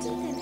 still